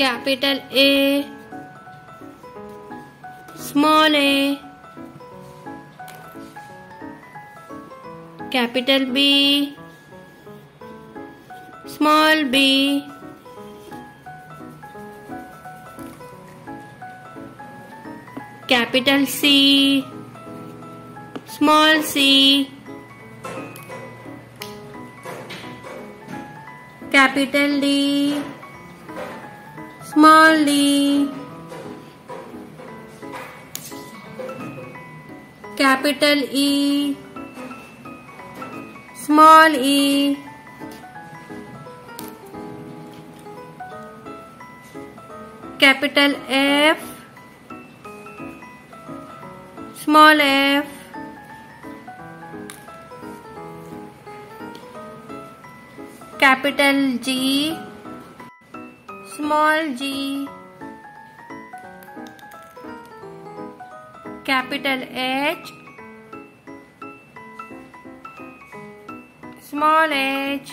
Capital A small A capital B small B capital C small C capital D. Small capital E small e capital F small f capital G small g capital H small h